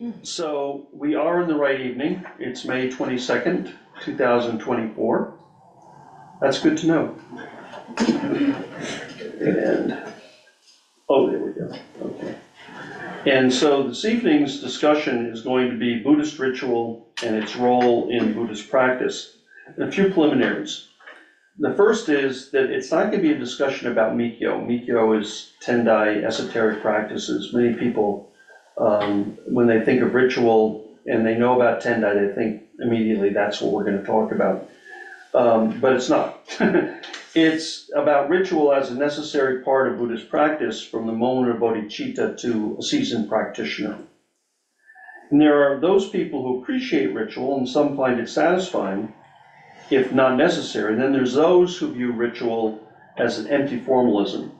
Mm-hmm. So we are in the right evening. It's May twenty-second, two thousand twenty-four. That's good to know. And, oh, there we go, okay. And so this evening's discussion is going to be Buddhist ritual and its role in Buddhist practice. A few preliminaries. The first is that it's not gonna be a discussion about Mikyo. Mikyo is Tendai esoteric practices. Many people, um, when they think of ritual and they know about Tendai, they think immediately that's what we're gonna talk about. Um, but it's not. It's about ritual as a necessary part of Buddhist practice from the moment of bodhicitta to a seasoned practitioner. And there are those people who appreciate ritual and some find it satisfying, if not necessary. And then there's those who view ritual as an empty formalism.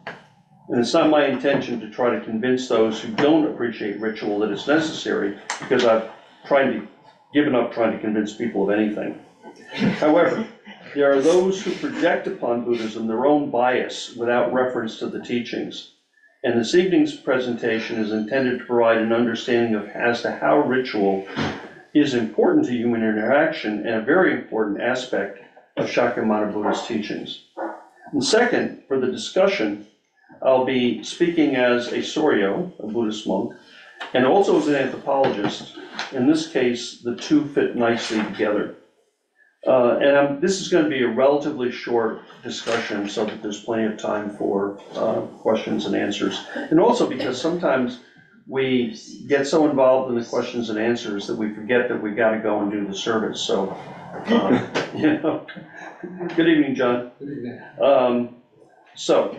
And it's not my intention to try to convince those who don't appreciate ritual that it's necessary, because I've tried to, given up trying to convince people of anything. However, there are those who project upon Buddhism their own bias without reference to the teachings. And this evening's presentation is intended to provide an understanding of as to how ritual is important to human interaction and a very important aspect of Shakyamuni Buddhist teachings. And second, for the discussion, I'll be speaking as a Soryo, a Buddhist monk, and also as an anthropologist. In this case, the two fit nicely together. Uh, And um, this is gonna be a relatively short discussion, so that there's plenty of time for uh, questions and answers. And also because sometimes we get so involved in the questions and answers that we forget that we gotta go and do the service, so, um, you know. Good evening, John. Um, So,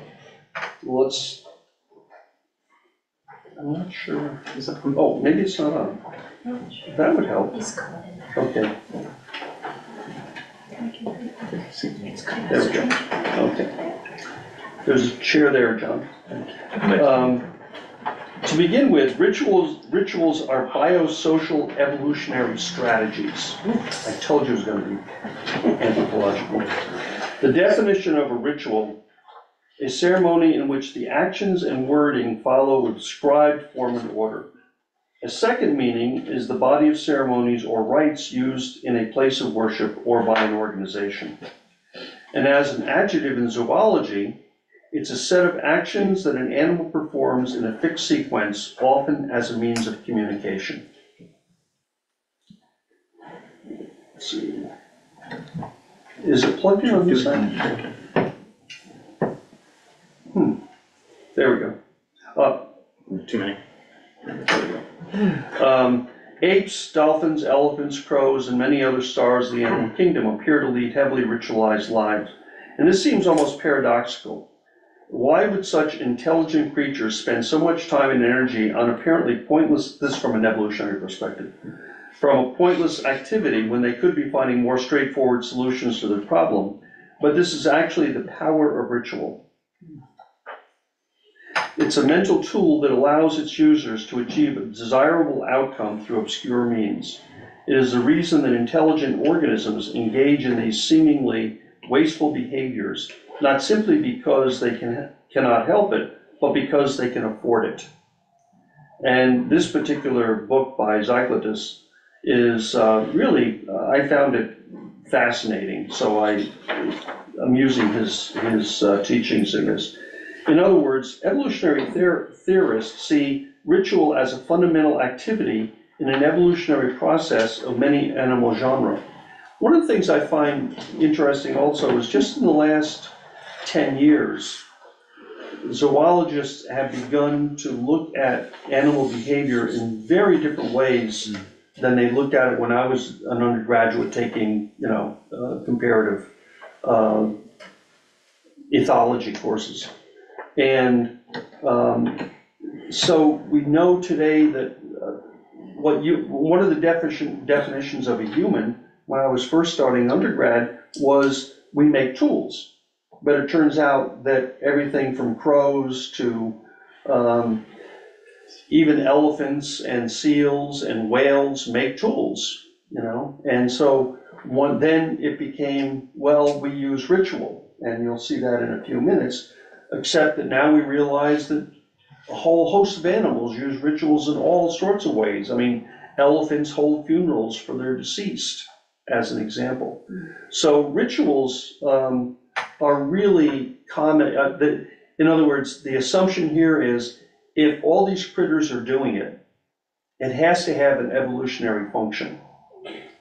let's, I'm not sure, Is that oh, maybe it's not on. That would help, He's coming. okay. It's coming. There we go, okay. There's a chair there, John. Um, To begin with, rituals, rituals are biosocial evolutionary strategies. I told you it was gonna be anthropological. The definition of a ritual, a ceremony in which the actions and wording follow a prescribed form and order. A second meaning is the body of ceremonies or rites used in a place of worship or by an organization. And as an adjective in zoology, it's a set of actions that an animal performs in a fixed sequence, often as a means of communication. Let's see. Is it plugged in on this side? Hmm, there we go. Uh, Too many. there we go. Um, Apes, dolphins, elephants, crows, and many other stars of the animal kingdom appear to lead heavily ritualized lives. And this seems almost paradoxical. Why would such intelligent creatures spend so much time and energy on apparently pointless, this from an evolutionary perspective, from a pointless activity when they could be finding more straightforward solutions to their problem? But this is actually the power of ritual. It's a mental tool that allows its users to achieve a desirable outcome through obscure means. It is the reason that intelligent organisms engage in these seemingly wasteful behaviors, not simply because they can, cannot help it, but because they can afford it. And this particular book by Xygalatas is uh, really, uh, I found it fascinating, so I, I'm using his, his uh, teachings in this. In other words, evolutionary theor- theorists see ritual as a fundamental activity in an evolutionary process of many animal genera. One of the things I find interesting also is just in the last ten years, zoologists have begun to look at animal behavior in very different ways than they looked at it when I was an undergraduate taking, you know, uh, comparative uh, ethology courses. And um, so we know today that uh, what you, one of the definition, definitions of a human, when I was first starting undergrad, was we make tools. But it turns out that everything from crows to um, even elephants and seals and whales make tools, you know? And so one, then it became, well, we use ritual, and you'll see that in a few minutes. Except that now we realize that a whole host of animals use rituals in all sorts of ways. I mean, elephants hold funerals for their deceased, as an example. So rituals um, are really common. uh, the- In other words, the assumption here is if all these critters are doing it, it has to have an evolutionary function.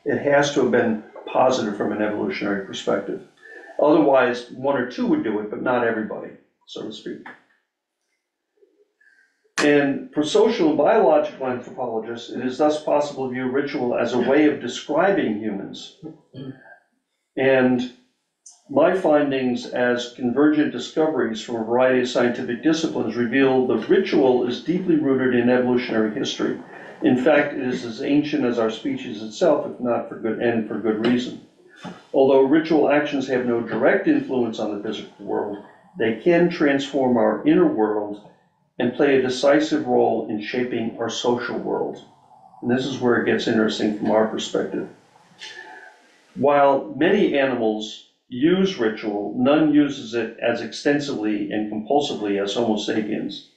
It has to have been positive from an evolutionary perspective. Otherwise, one or two would do it, but not everybody, so to speak. And for social and biological anthropologists, it is thus possible to view ritual as a way of describing humans. And my findings as convergent discoveries from a variety of scientific disciplines reveal the ritual is deeply rooted in evolutionary history. In fact, it is as ancient as our species itself, if not for good, and for good reason. Although ritual actions have no direct influence on the physical world, they can transform our inner world and play a decisive role in shaping our social world. And this is where it gets interesting from our perspective. While many animals use ritual, none uses it as extensively and compulsively as Homo sapiens.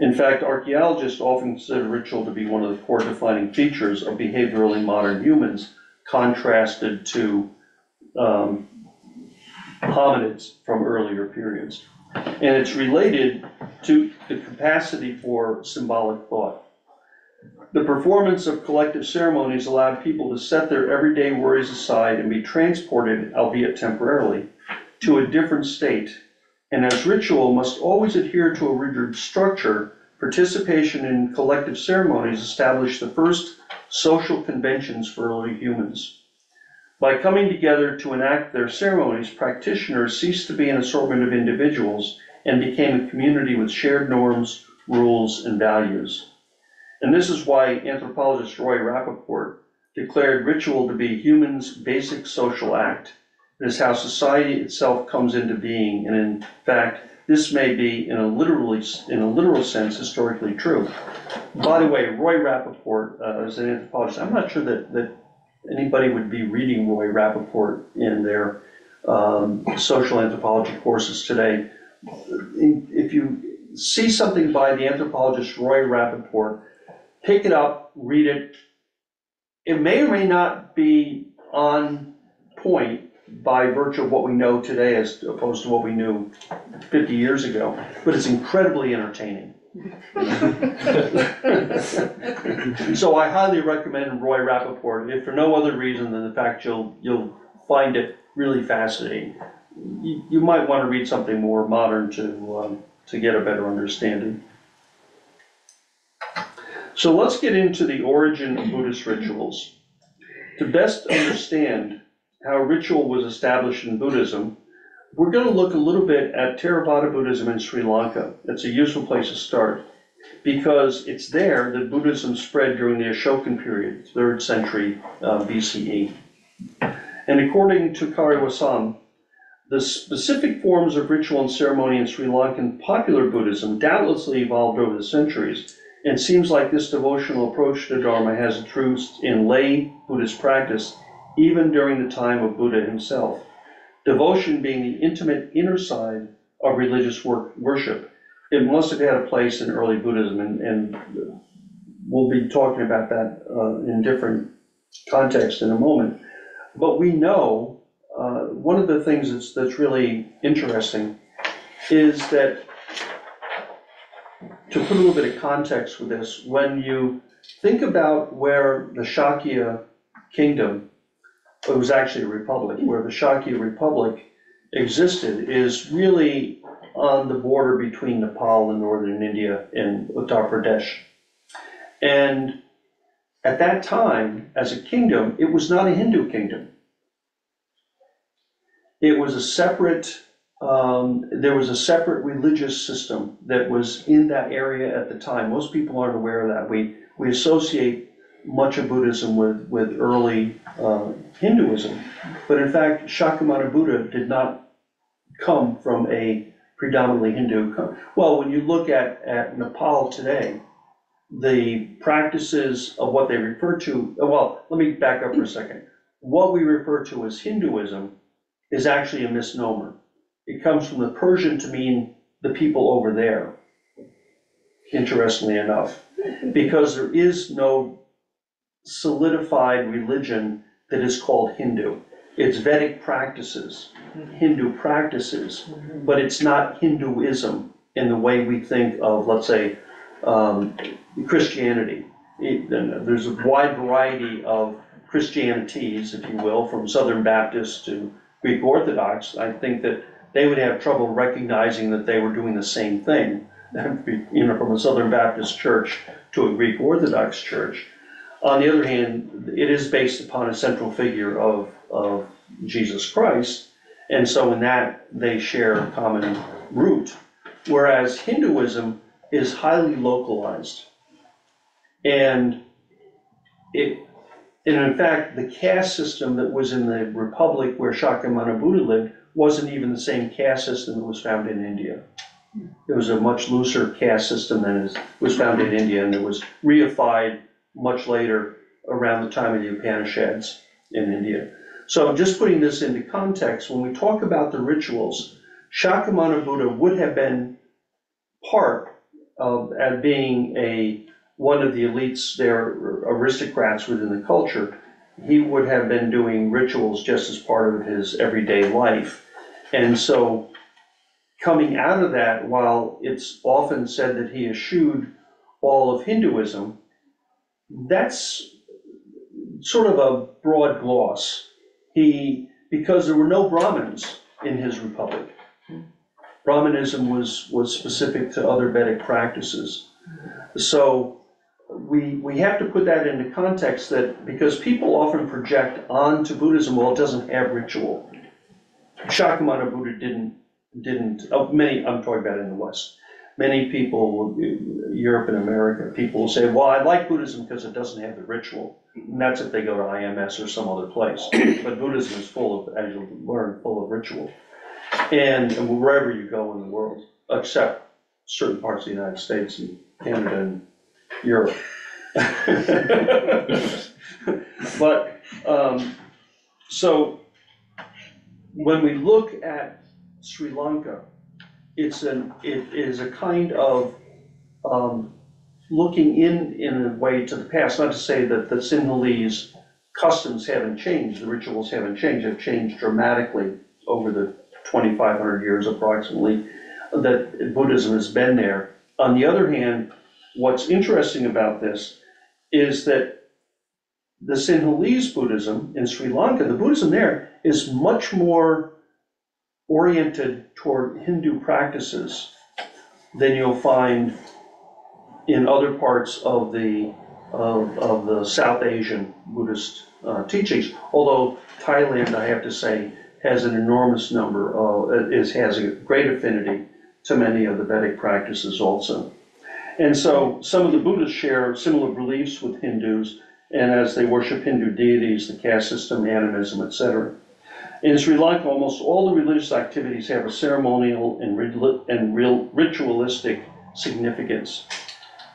In fact, archaeologists often consider ritual to be one of the core defining features of behaviorally modern humans, contrasted to um, hominids from earlier periods. And it's related to the capacity for symbolic thought. The performance of collective ceremonies allowed people to set their everyday worries aside and be transported, albeit temporarily, to a different state. And as ritual must always adhere to a rigid structure, participation in collective ceremonies established the first social conventions for early humans. By coming together to enact their ceremonies, practitioners ceased to be an assortment of individuals and became a community with shared norms, rules, and values. And this is why anthropologist Roy Rappaport declared ritual to be human's basic social act. It is how society itself comes into being, and in fact, this may be in a literally, in a literal sense, historically true. By the way, Roy Rappaport, uh, is an anthropologist, I'm not sure that, that anybody would be reading Roy Rappaport in their um, social anthropology courses today. If you see something by the anthropologist Roy Rappaport, pick it up, read it. It may or may not be on point by virtue of what we know today as opposed to what we knew 50 years ago, but it's incredibly entertaining. So I highly recommend Roy Rappaport, if for no other reason than the fact you'll, you'll find it really fascinating. You, you might want to read something more modern to, um, to get a better understanding. So let's get into the origin of Buddhist rituals. To best understand how ritual was established in Buddhism, we're gonna look a little bit at Theravada Buddhism in Sri Lanka. It's a useful place to start, because it's there that Buddhism spread during the Ashokan period, third century uh, BCE. And according to Kariyawasam, the specific forms of ritual and ceremony in Sri Lankan popular Buddhism doubtlessly evolved over the centuries, and seems like this devotional approach to Dharma has its roots in lay Buddhist practice, even during the time of Buddha himself. Devotion being the intimate inner side of religious work, worship. It must have had a place in early Buddhism, and, and we'll be talking about that uh, in different contexts in a moment. But we know, uh, one of the things that's, that's really interesting is that to put a little bit of context with this, when you think about where the Shakya kingdom, it was actually a republic, where the Shakya republic existed, is really on the border between Nepal and northern India and Uttar Pradesh. And at that time, as a kingdom, it was not a Hindu kingdom. It was a separate um, there was a separate religious system that was in that area at the time. Most people aren't aware of that. We, we associate much of Buddhism with, with early uh, Hinduism. But in fact, Shakyamuni Buddha did not come from a predominantly Hindu. Well, when you look at, at Nepal today, the practices of what they refer to, uh, well, let me back up for a second. What we refer to as Hinduism is actually a misnomer. It comes from the Persian to mean the people over there. interestingly enough, because there is no solidified religion that is called Hindu. It's Vedic practices, Hindu practices, but it's not Hinduism in the way we think of, let's say, um, Christianity. It- then There's a wide variety of Christianities, if you will, from Southern Baptist to Greek Orthodox. I think that they would have trouble recognizing that they were doing the same thing. You know, from a Southern Baptist church to a Greek Orthodox church. On the other hand, it is based upon a central figure of, of Jesus Christ. And so in that, they share a common root. Whereas Hinduism is highly localized. And it, and in fact, the caste system that was in the republic where Shakyamuni Buddha lived wasn't even the same caste system that was found in India. It was a much looser caste system than is, was found in India, and it was reified much later around the time of the Upanishads in India. So I'm just putting this into context, when we talk about the rituals, Shakyamuni Buddha would have been part of, as being a, one of the elites, their aristocrats within the culture. He would have been doing rituals just as part of his everyday life. And so, coming out of that, while it's often said that he eschewed all of Hinduism, that's sort of a broad gloss. He, because there were no Brahmins in his republic. Brahmanism was, was specific to other Vedic practices. So we, we have to put that into context that, because people often project onto Buddhism, well, it doesn't have ritual. Shakyamuni Buddha didn't, didn't, oh, many, I'm talking about in the West. Many people, Europe and America, people will say, well, I like Buddhism because it doesn't have the ritual. And that's if they go to IMS or some other place. But Buddhism is full of, as you'll learn, full of ritual. And wherever you go in the world, except certain parts of the United States and Canada and Europe. But, um, so, when we look at Sri Lanka, it's an, it is a kind of, um, looking in, in a way to the past, not to say that the Sinhalese customs haven't changed, the rituals haven't changed, have changed dramatically over the twenty-five hundred years approximately, that Buddhism has been there. On the other hand, what's interesting about this is that the Sinhalese Buddhism in Sri Lanka, the Buddhism there is much more oriented toward Hindu practices than you'll find in other parts of the, of, of the South Asian Buddhist uh, teachings. Although Thailand, I have to say, has an enormous number of, is, has a great affinity to many of the Vedic practices also. And so some of the Buddhists share similar beliefs with Hindus, and as they worship Hindu deities, the caste system, animism, etc. In Sri Lanka, almost all the religious activities have a ceremonial and and real ritualistic significance.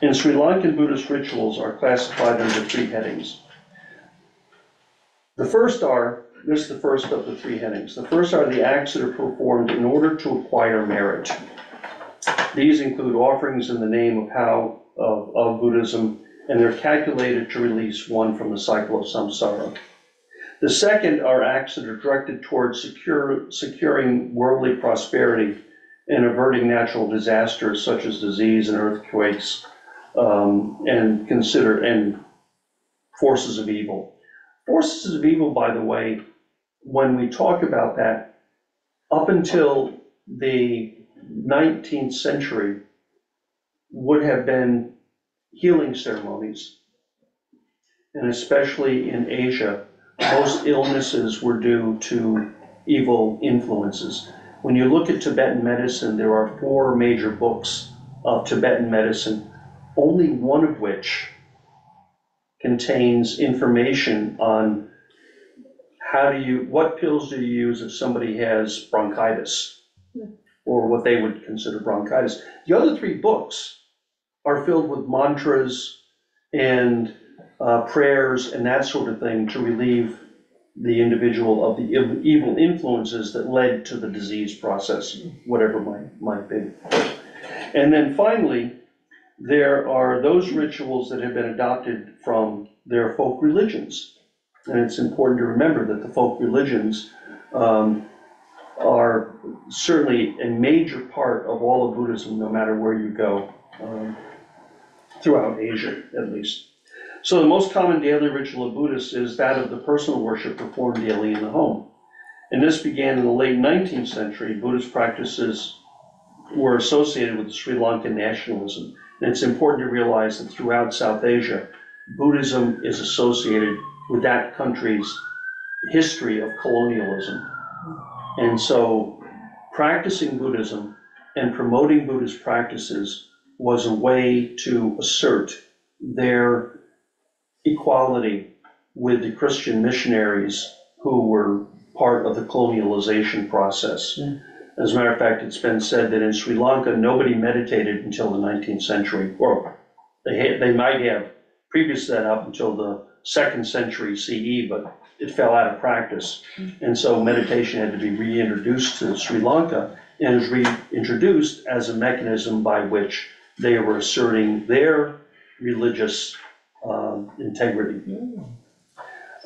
In Sri Lankan Buddhist rituals are classified under three headings. The first are, this is the first of the three headings. The first are the acts that are performed in order to acquire merit. These include offerings in the name of how, of, of Buddhism, and they're calculated to release one from the cycle of samsara. The second are acts that are directed towards secure, securing worldly prosperity and averting natural disasters such as disease and earthquakes, um, and consider, and forces of evil. Forces of evil, by the way, when we talk about that, up until the nineteenth century, would have been healing ceremonies. And especially in Asia, most illnesses were due to evil influences. When you look at Tibetan medicine, there are four major books of Tibetan medicine, only one of which contains information on how do you, what pills do you use if somebody has bronchitis? Or what they would consider bronchitis. The other three books are filled with mantras and uh, prayers and that sort of thing to relieve the individual of the ev- evil influences that led to the disease process, whatever might, might be. And then finally, there are those rituals that have been adopted from their folk religions. And it's important to remember that the folk religions um, are certainly a major part of all of Buddhism, no matter where you go, um, throughout Asia at least. So the most common daily ritual of Buddhists is that of the personal worship performed daily in the home. And this began in the late 19th century. Buddhist practices were associated with Sri Lankan nationalism. And it's important to realize that throughout South Asia, Buddhism is associated with that country's history of colonialism. And so practicing Buddhism and promoting Buddhist practices was a way to assert their equality with the Christian missionaries who were part of the colonialization process. Mm. As a matter of fact, it's been said that in Sri Lanka, nobody meditated until the 19th century, or they had, they might have previous to that up until the second century CE, but it fell out of practice. Mm. And so meditation had to be reintroduced to Sri Lanka and is reintroduced as a mechanism by which they were asserting their religious um, integrity.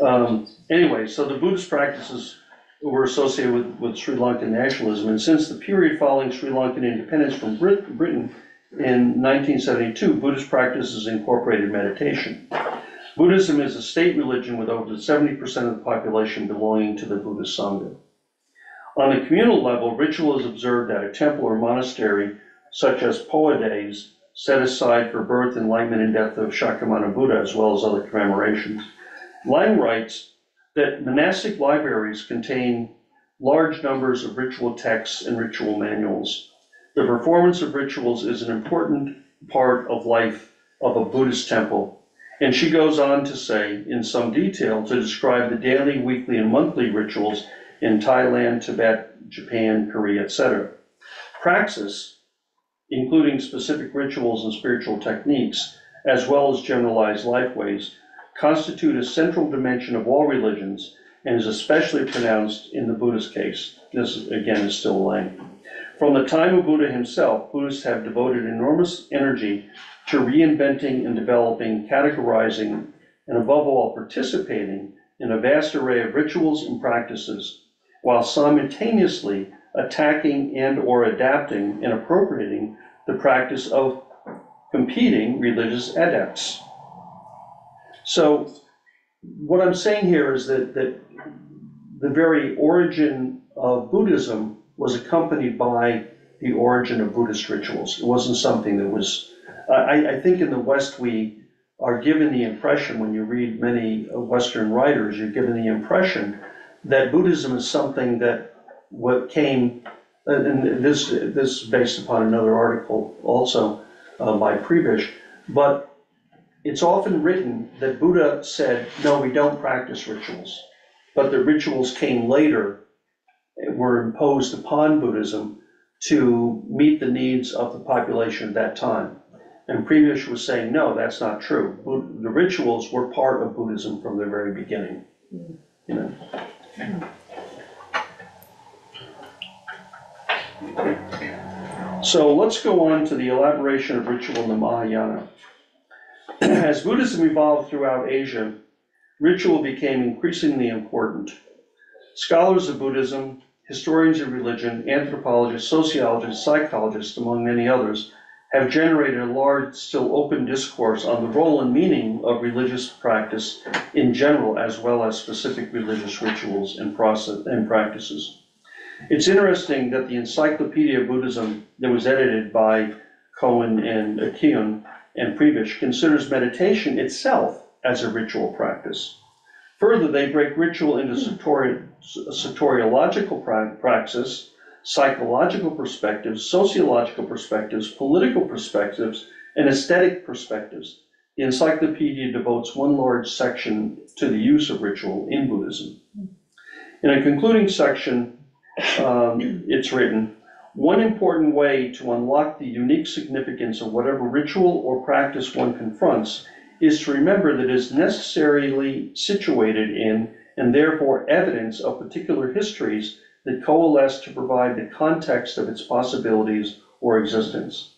Um, Anyway, so the Buddhist practices were associated with, with Sri Lankan nationalism, and since the period following Sri Lankan independence from Brit- Britain in 1972, Buddhist practices incorporated meditation. Buddhism is a state religion with over 70% of the population belonging to the Buddhist Sangha. On the communal level, ritual is observed at a temple or monastery, such as Poya days, set aside for birth, enlightenment, and death of Shakyamuni Buddha, as well as other commemorations. Lang writes that monastic libraries contain large numbers of ritual texts and ritual manuals. The performance of rituals is an important part of life of a Buddhist temple. And she goes on to say, in some detail, to describe the daily, weekly, and monthly rituals in Thailand, Tibet, Japan, Korea, etc. Praxis, including specific rituals and spiritual techniques, as well as generalized lifeways, constitute a central dimension of all religions and is especially pronounced in the Buddhist case. This, again, is still Lang. From the time of Buddha himself, Buddhists have devoted enormous energy to reinventing and developing, categorizing, and above all, participating in a vast array of rituals and practices, while simultaneously attacking and/or adapting and appropriating the practice of competing religious adepts. So what I'm saying here is that, that the very origin of Buddhism was accompanied by the origin of Buddhist rituals. It wasn't something that was, I, I think in the West, we are given the impression, when you read many uh, Western writers, you're given the impression that Buddhism is something that what came, Uh, and this, this is based upon another article also uh, by Prebish, but it's often written that Buddha said, no, we don't practice rituals. But the rituals came later, were imposed upon Buddhism to meet the needs of the population at that time. And Prebish was saying, no, that's not true. Bu- The rituals were part of Buddhism from the very beginning, hmm. you know. Hmm. So let's go on to the elaboration of ritual in the Mahayana. As Buddhism evolved throughout Asia, ritual became increasingly important. Scholars of Buddhism, historians of religion, anthropologists, sociologists, psychologists, among many others, have generated a large, still open discourse on the role and meaning of religious practice in general, as well as specific religious rituals and process and practices. It's interesting that the Encyclopedia of Buddhism that was edited by Cohen and Akion and Prebish considers meditation itself as a ritual practice. Further, they break ritual into hmm. satori- soteriological pra- praxis, psychological perspectives, sociological perspectives, political perspectives, and aesthetic perspectives. The encyclopedia devotes one large section to the use of ritual in Buddhism. Hmm. In a concluding section, um, it's written, one important way to unlock the unique significance of whatever ritual or practice one confronts is to remember that it is necessarily situated in and therefore evidence of particular histories that coalesce to provide the context of its possibilities or existence.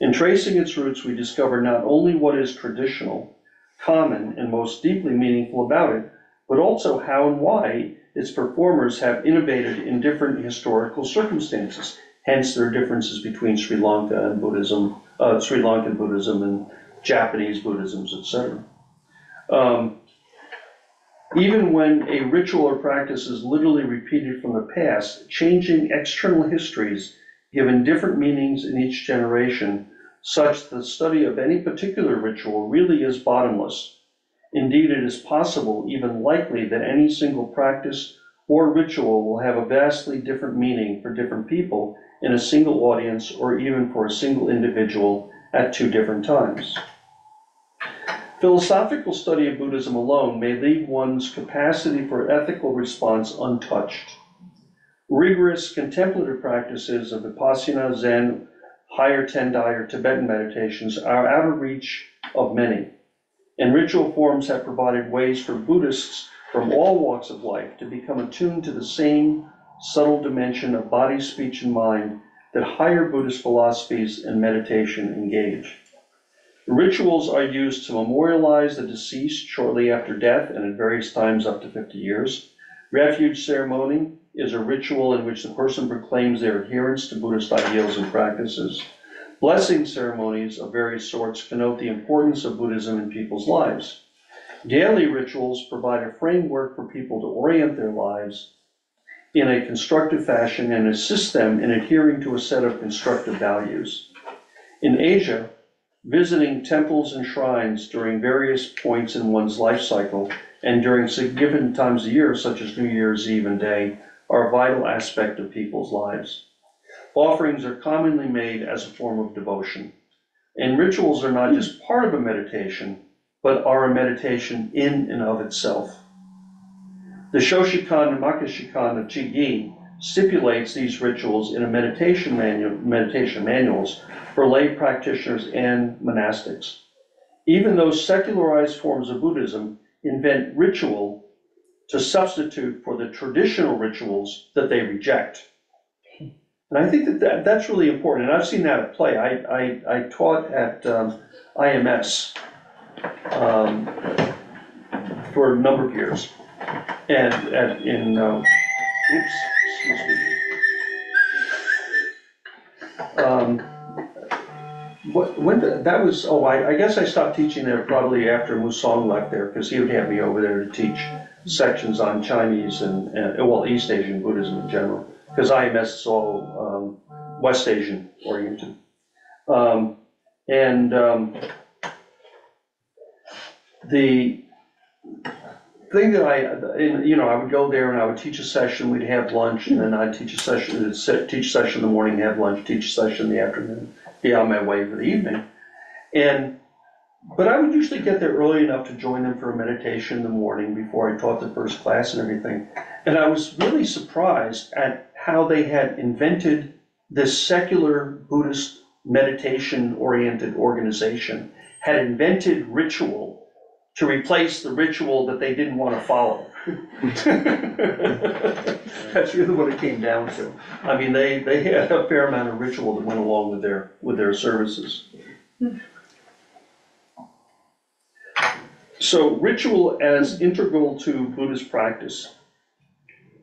In tracing its roots, we discover not only what is traditional, common, and most deeply meaningful about it, but also how and why its performers have innovated in different historical circumstances. Hence, there are differences between Sri Lanka and Buddhism, uh, Sri Lankan Buddhism and Japanese Buddhisms, etc. Um, even when a ritual or practice is literally repeated from the past, changing external histories given different meanings in each generation, such the study of any particular ritual really is bottomless. Indeed, it is possible, even likely, that any single practice or ritual will have a vastly different meaning for different people in a single audience or even for a single individual at two different times. Philosophical study of Buddhism alone may leave one's capacity for ethical response untouched. Rigorous contemplative practices of Vipassana, Zen, higher Tendai, or Tibetan meditations are out of reach of many. And ritual forms have provided ways for Buddhists from all walks of life to become attuned to the same subtle dimension of body, speech, and mind that higher Buddhist philosophies and meditation engage. Rituals are used to memorialize the deceased shortly after death and at various times up to 50 years. Refuge ceremony is a ritual in which the person proclaims their adherence to Buddhist ideals and practices. Blessing ceremonies of various sorts connote the importance of Buddhism in people's lives. Daily rituals provide a framework for people to orient their lives in a constructive fashion and assist them in adhering to a set of constructive values. In Asia, visiting temples and shrines during various points in one's life cycle and during significant times of year, such as New Year's Eve and Day, are a vital aspect of people's lives. Offerings are commonly made as a form of devotion. And rituals are not just part of a meditation, but are a meditation in and of itself. The Shoshikan and Makashikan of Chigi stipulates these rituals in a meditation manual, meditation manuals for lay practitioners and monastics. Even those secularized forms of Buddhism invent ritual to substitute for the traditional rituals that they reject. And I think that, that that's really important, and I've seen that at play. I, I, I taught at um, IMS um, for a number of years. And at, in, um, oops, excuse me. Um, What, when, the- that was, oh, I, I guess I stopped teaching there probably after Mu Soeng left there, because he would have me over there to teach sections on Chinese and, and, well, East Asian Buddhism in general, because IMS is all, um, West Asian oriented. Um, and, um, the thing that I, you know, I would go there and I would teach a session, we'd have lunch, and then I'd teach a session, uh, teach session in the morning, have lunch, teach a session in the afternoon, be on my way for the evening. And, but I would usually get there early enough to join them for a meditation in the morning before I taught the first class and everything. And I was really surprised at how they had invented this secular Buddhist meditation-oriented organization, had invented ritual to replace the ritual that they didn't want to follow. That's really what it came down to. I mean, they, they had a fair amount of ritual that went along with their, with their services. So ritual as integral to Buddhist practice.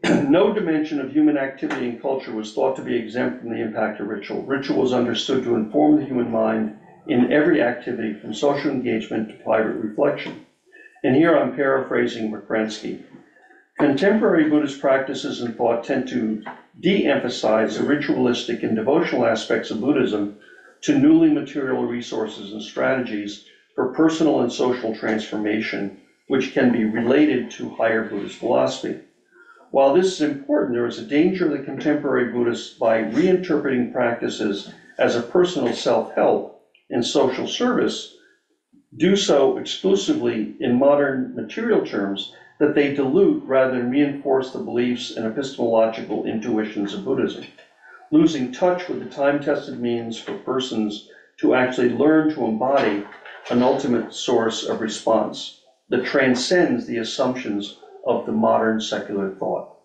No dimension of human activity and culture was thought to be exempt from the impact of ritual. Ritual was understood to inform the human mind in every activity, from social engagement to private reflection. And here I'm paraphrasing Makransky. Contemporary Buddhist practices and thought tend to de-emphasize the ritualistic and devotional aspects of Buddhism to newly material resources and strategies for personal and social transformation, which can be related to higher Buddhist philosophy. While this is important, there is a danger the contemporary Buddhists by reinterpreting practices as a personal self-help and social service do so exclusively in modern material terms that they dilute rather than reinforce the beliefs and epistemological intuitions of Buddhism, losing touch with the time-tested means for persons to actually learn to embody an ultimate source of response that transcends the assumptions of the modern secular thought.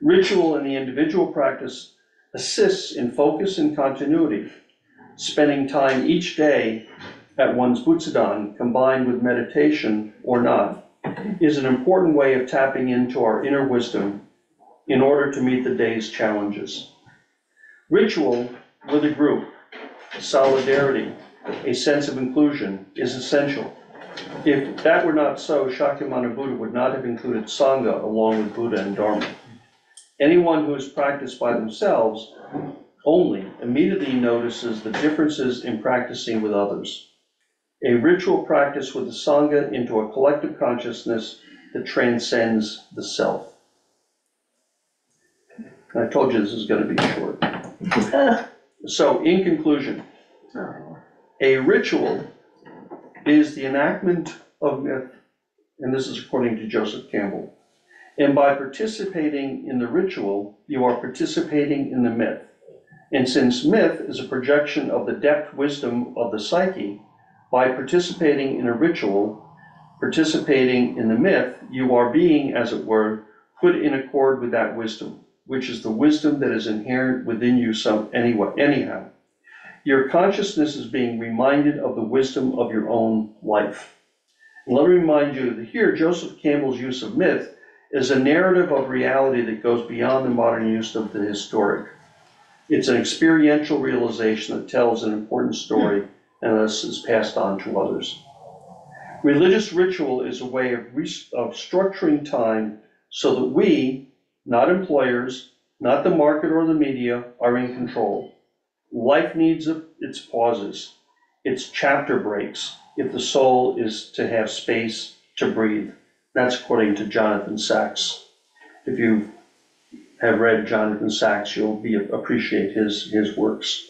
Ritual in the individual practice assists in focus and continuity, spending time each day at one's Butsudan combined with meditation or not is an important way of tapping into our inner wisdom in order to meet the day's challenges. Ritual with a group, solidarity, a sense of inclusion is essential. If that were not so, Shakyamuni Buddha would not have included Sangha along with Buddha and Dharma. Anyone who has practiced by themselves only immediately notices the differences in practicing with others. A ritual practice with the Sangha into a collective consciousness that transcends the self. I told you this is gonna be short. So in conclusion, a ritual is the enactment of myth, and this is according to Joseph Campbell. And by participating in the ritual, you are participating in the myth. And since myth is a projection of the depth wisdom of the psyche, by participating in a ritual, participating in the myth, you are being, as it were, put in accord with that wisdom, which is the wisdom that is inherent within you some anyway, anyhow. Your consciousness is being reminded of the wisdom of your own life. And let me remind you that here, Joseph Campbell's use of myth is a narrative of reality that goes beyond the modern use of the historic. It's an experiential realization that tells an important story and is passed on to others. Religious ritual is a way of, re- of structuring time so that we, not employers, not the market or the media, are in control. Life needs its pauses, its chapter breaks, if the soul is to have space to breathe. That's according to Jonathan Sacks. If you have read Jonathan Sacks, you'll be, appreciate his, his works.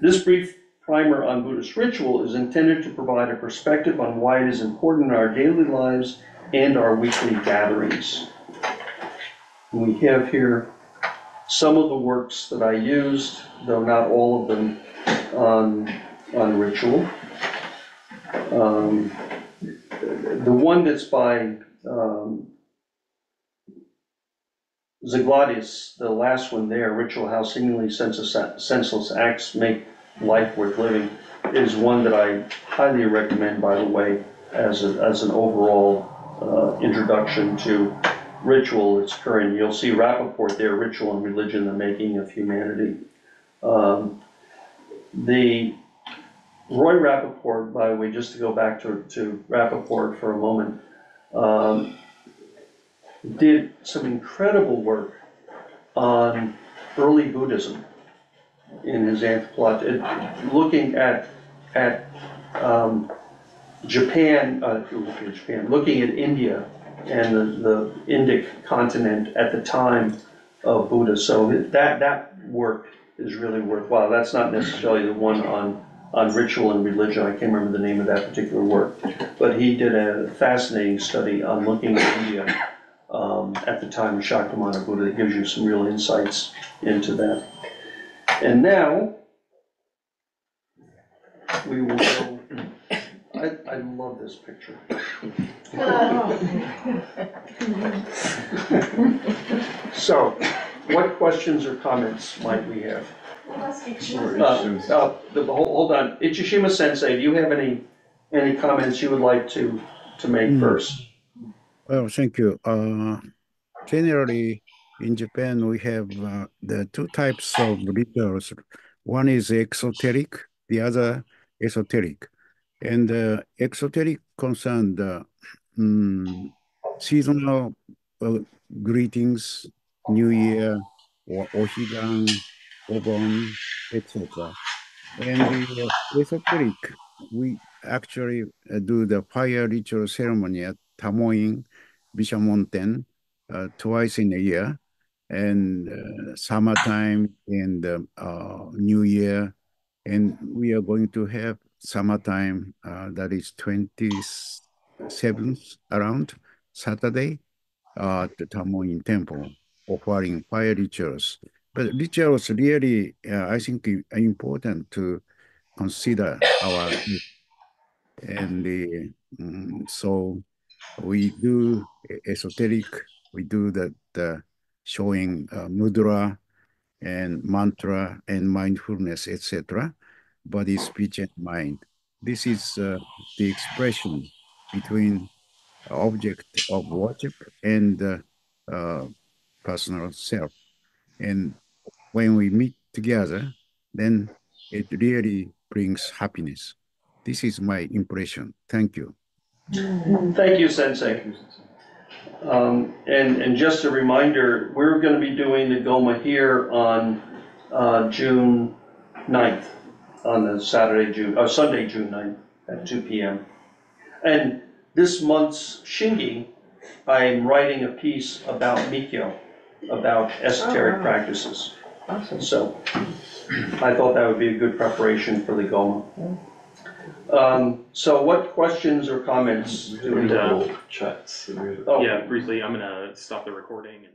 This brief primer on Buddhist ritual is intended to provide a perspective on why it is important in our daily lives and our weekly gatherings. We have here some of the works that I used, though not all of them, on, on ritual. Um, The one that's by um, the last one there, Ritual How Seemingly Senseless Senseless Acts Make Life Worth Living, is one that I highly recommend, by the way, as a, as an overall uh, introduction to ritual that's occurring. You'll see Rappaport there, Ritual and Religion, the Making of Humanity. Um, The, Roy Rappaport, by the way, just to go back to, to Rappaport for a moment, um, did some incredible work on early Buddhism in his anthropology, looking at, at um, Japan, uh, looking at Japan, looking at India and the, the Indic continent at the time of Buddha. So that, that work is really worthwhile. That's not necessarily the one on, on ritual and religion. I can't remember the name of that particular work. But he did a fascinating study on looking at India um, at the time of Shakyamuni Buddha. That gives you some real insights into that. And now, we will go, I, I love this picture. So, what questions or comments might we have? Uh, uh, the- Hold hold on, Ichishima Sensei, do you have any, any comments you would like to, to make Mm. first? Well, thank you. Uh, generally, in Japan, we have uh, the two types of rituals. One is exoteric, the other esoteric. And uh, exoteric concerned uh, mm, seasonal uh, greetings, New Year, or Ohigan, Obon, etc. And the esoteric, we actually uh, do the fire ritual ceremony at Tamoin, Bishamonten, uh, twice in a year, and uh, summertime and um, uh, New Year, and we are going to have summertime uh, that is 27th around Saturday uh, at the Tamoin Temple, offering fire rituals. But rituals really, uh, I think, important to consider our and mm, so we do esoteric, we do that uh, showing uh, mudra and mantra and mindfulness, etc. body, speech, and mind. This is uh, the expression between object of worship and uh, uh, personal self. And when we meet together, then it really brings happiness. This is my impression. Thank you. Thank you, Sensei. Um, and, and just a reminder, we're gonna be doing the Goma here on, uh, June 9th, on the Saturday, June, uh, Sunday, June 9th, at two P M. And this month's Shingi, I'm writing a piece about Mikyo, about esoteric Oh, wow. practices. Awesome. So I thought that would be a good preparation for the Goma. Um, so what questions or comments do we have? Chats. Oh. Yeah, briefly, I'm gonna stop the recording and.